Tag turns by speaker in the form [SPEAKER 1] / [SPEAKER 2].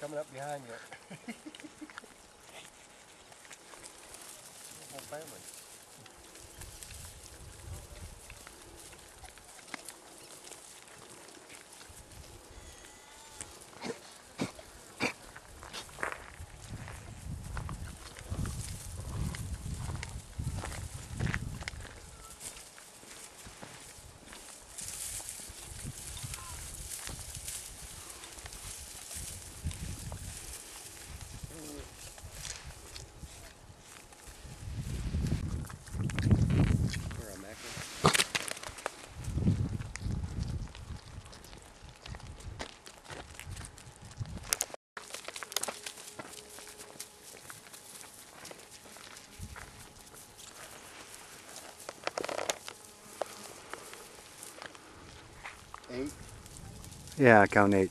[SPEAKER 1] coming up behind you. Whole family. Eight.
[SPEAKER 2] Yeah, count eight.